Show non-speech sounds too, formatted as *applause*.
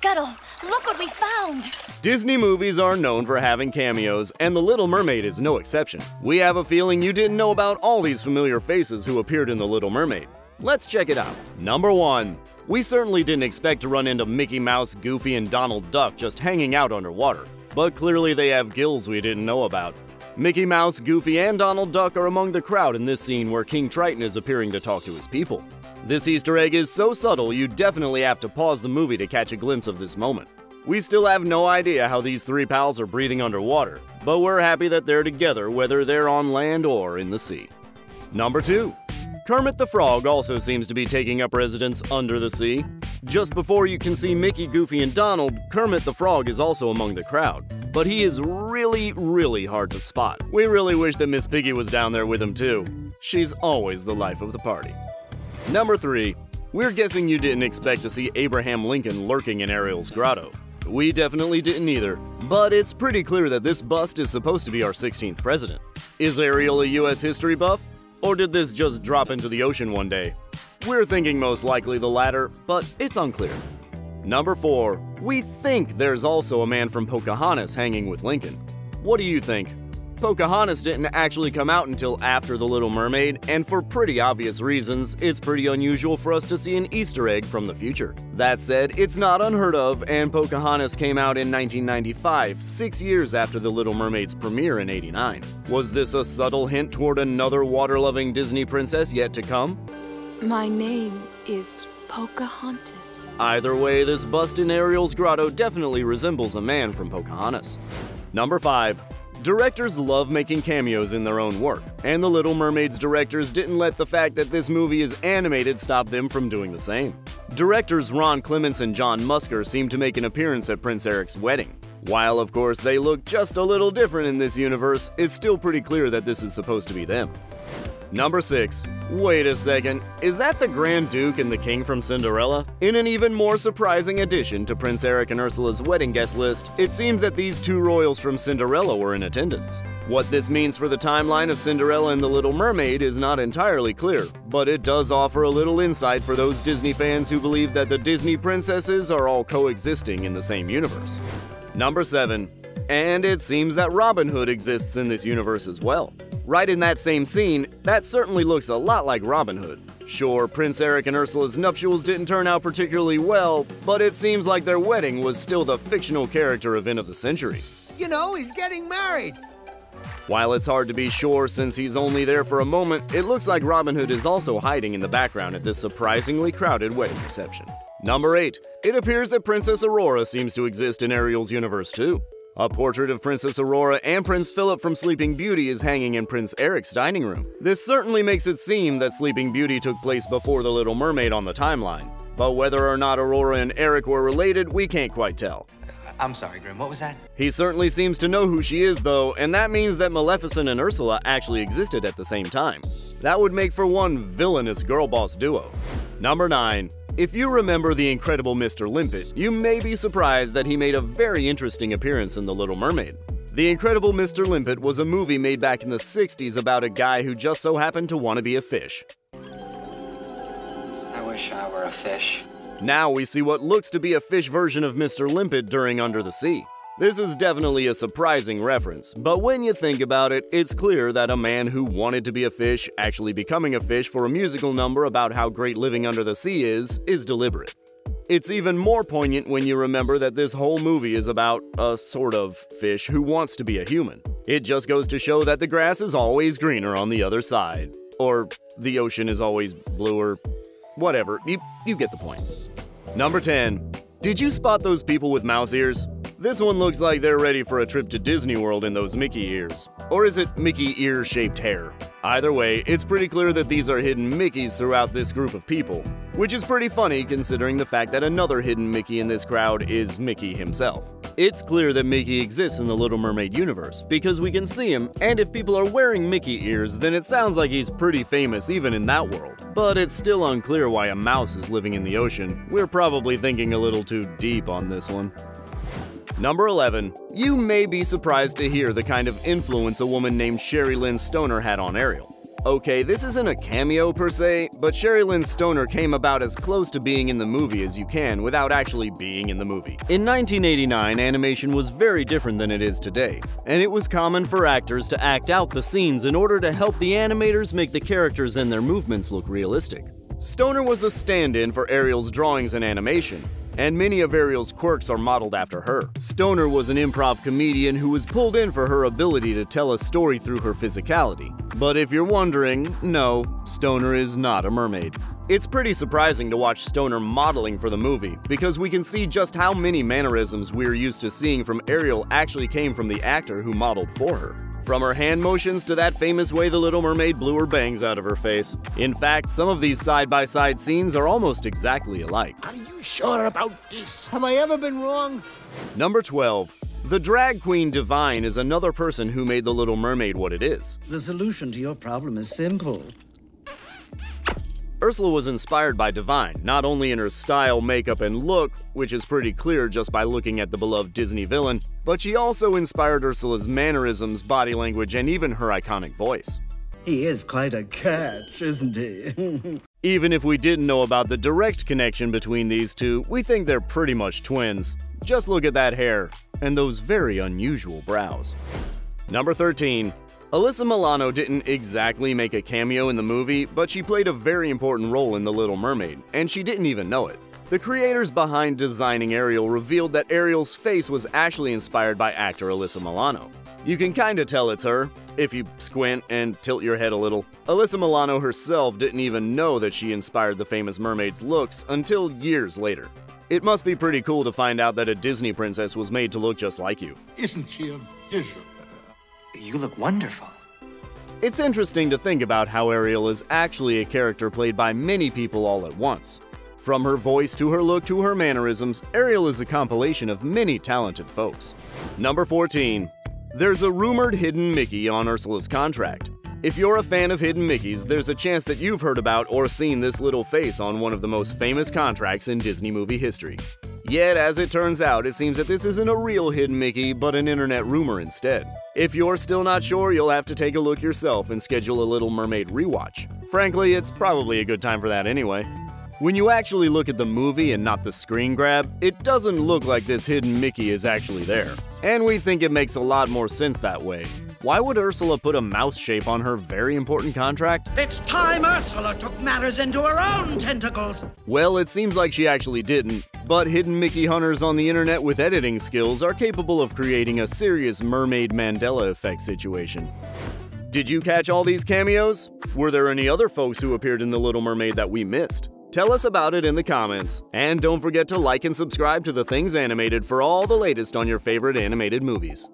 Scuttle, look what we found! Disney movies are known for having cameos, and The Little Mermaid is no exception. We have a feeling you didn't know about all these familiar faces who appeared in The Little Mermaid. Let's check it out. Number 1. We certainly didn't expect to run into Mickey Mouse, Goofy, and Donald Duck just hanging out underwater, but clearly they have gills we didn't know about. Mickey Mouse, Goofy, and Donald Duck are among the crowd in this scene where King Triton is appearing to talk to his people. This Easter egg is so subtle you definitely have to pause the movie to catch a glimpse of this moment. We still have no idea how these three pals are breathing underwater, but we're happy that they're together whether they're on land or in the sea. Number 2. Kermit the Frog also seems to be taking up residence under the sea. Just before you can see Mickey, Goofy, and Donald, Kermit the Frog is also among the crowd. But he is really, really hard to spot. We really wish that Miss Piggy was down there with him too. She's always the life of the party. Number 3. We're guessing you didn't expect to see Abraham Lincoln lurking in Ariel's grotto. We definitely didn't either, but it's pretty clear that this bust is supposed to be our 16th president. Is Ariel a US history buff? Or did this just drop into the ocean one day? We're thinking most likely the latter, but it's unclear. Number 4. We think there's also a man from Pocahontas hanging with Lincoln. What do you think? Pocahontas didn't actually come out until after The Little Mermaid, and for pretty obvious reasons, it's pretty unusual for us to see an Easter egg from the future. That said, it's not unheard of, and Pocahontas came out in 1995, six years after The Little Mermaid's premiere in 89. Was this a subtle hint toward another water-loving Disney princess yet to come? My name is Pocahontas. Either way, this bust in Ariel's grotto definitely resembles a man from Pocahontas. Number 5. Directors love making cameos in their own work, and The Little Mermaid's directors didn't let the fact that this movie is animated stop them from doing the same. Directors Ron Clements and John Musker seem to make an appearance at Prince Eric's wedding. While, of course, they look just a little different in this universe, it's still pretty clear that this is supposed to be them. Number 6. Wait a second, is that the Grand Duke and the King from Cinderella? In an even more surprising addition to Prince Eric and Ursula's wedding guest list, it seems that these two royals from Cinderella were in attendance. What this means for the timeline of Cinderella and the Little Mermaid is not entirely clear, but it does offer a little insight for those Disney fans who believe that the Disney princesses are all coexisting in the same universe. Number 7. And it seems that Robin Hood exists in this universe as well. Right in that same scene, that certainly looks a lot like Robin Hood. Sure, Prince Eric and Ursula's nuptials didn't turn out particularly well, but it seems like their wedding was still the fictional character event of the century. You know, he's getting married. While it's hard to be sure since he's only there for a moment, it looks like Robin Hood is also hiding in the background at this surprisingly crowded wedding reception. Number 8. It appears that Princess Aurora seems to exist in Ariel's universe too. A portrait of Princess Aurora and Prince Philip from Sleeping Beauty is hanging in Prince Eric's dining room. This certainly makes it seem that Sleeping Beauty took place before The Little Mermaid on the timeline. But whether or not Aurora and Eric were related, we can't quite tell. I'm sorry, Grim. What was that? He certainly seems to know who she is, though, and that means that Maleficent and Ursula actually existed at the same time. That would make for one villainous girl boss duo. Number 9. If you remember the incredible Mr. Limpet, you may be surprised that he made a very interesting appearance in The Little Mermaid. The Incredible Mr. Limpet was a movie made back in the 60s about a guy who just so happened to want to be a fish. I wish I were a fish. Now we see what looks to be a fish version of Mr. Limpet during Under the Sea. This is definitely a surprising reference, but when you think about it, it's clear that a man who wanted to be a fish actually becoming a fish for a musical number about how great living under the sea is, is deliberate. It's even more poignant when you remember that this whole movie is about a sort of fish who wants to be a human. It just goes to show that the grass is always greener on the other side. Or the ocean is always bluer. Whatever, you, you get the point. Number 10. Did you spot those people with mouse ears? This one looks like they're ready for a trip to Disney World in those Mickey ears. Or is it Mickey ear shaped hair? Either way, it's pretty clear that these are hidden Mickeys throughout this group of people, which is pretty funny considering the fact that another hidden Mickey in this crowd is Mickey himself. It's clear that Mickey exists in the Little Mermaid universe because we can see him, and if people are wearing Mickey ears, then it sounds like he's pretty famous even in that world. But it's still unclear why a mouse is living in the ocean. We're probably thinking a little too deep on this one. Number 11. You may be surprised to hear the kind of influence a woman named Sherri Lynn Stoner had on Ariel. Okay, this isn't a cameo per se, but Sherri Lynn Stoner came about as close to being in the movie as you can without actually being in the movie. In 1989, animation was very different than it is today, and it was common for actors to act out the scenes in order to help the animators make the characters and their movements look realistic. Stoner was a stand in for Ariel's drawings and animation, and many of Ariel's quirks are modeled after her. Stoner was an improv comedian who was pulled in for her ability to tell a story through her physicality. But if you're wondering, no, Stoner is not a mermaid. It's pretty surprising to watch Stoner modeling for the movie, because we can see just how many mannerisms we're used to seeing from Ariel actually came from the actor who modeled for her. From her hand motions to that famous way the Little Mermaid blew her bangs out of her face. In fact, some of these side by side scenes are almost exactly alike. Are you sure about this? Have I ever been wrong? Number 12. The drag queen Divine is another person who made The Little Mermaid what it is. The solution to your problem is simple. Ursula was inspired by Divine, not only in her style, makeup, and look, which is pretty clear just by looking at the beloved Disney villain, but she also inspired Ursula's mannerisms, body language, and even her iconic voice. He is quite a catch, isn't he? *laughs* even if we didn't know about the direct connection between these two, we think they're pretty much twins. Just look at that hair, and those very unusual brows. Number 13. Alyssa Milano didn't exactly make a cameo in the movie, but she played a very important role in The Little Mermaid, and she didn't even know it. The creators behind designing Ariel revealed that Ariel's face was actually inspired by actor Alyssa Milano. You can kinda tell it's her, if you squint and tilt your head a little. Alyssa Milano herself didn't even know that she inspired the famous mermaid's looks until years later. It must be pretty cool to find out that a Disney princess was made to look just like you. Isn't she a vision? You look wonderful. It's interesting to think about how Ariel is actually a character played by many people all at once. From her voice to her look to her mannerisms, Ariel is a compilation of many talented folks. Number 14. There's a rumored hidden Mickey on Ursula's contract. If you're a fan of hidden Mickeys, there's a chance that you've heard about or seen this little face on one of the most famous contracts in Disney movie history. Yet, as it turns out, it seems that this isn't a real hidden Mickey, but an internet rumor instead. If you're still not sure, you'll have to take a look yourself and schedule a Little Mermaid rewatch. Frankly, it's probably a good time for that anyway. When you actually look at the movie and not the screen grab, it doesn't look like this hidden Mickey is actually there. And we think it makes a lot more sense that way. Why would Ursula put a mouse shape on her very important contract? It's time Ursula took matters into her own tentacles. Well, it seems like she actually didn't, but hidden Mickey hunters on the internet with editing skills are capable of creating a serious mermaid Mandela effect situation. Did you catch all these cameos? Were there any other folks who appeared in The Little Mermaid that we missed? Tell us about it in the comments. And don't forget to like and subscribe to The Things Animated for all the latest on your favorite animated movies.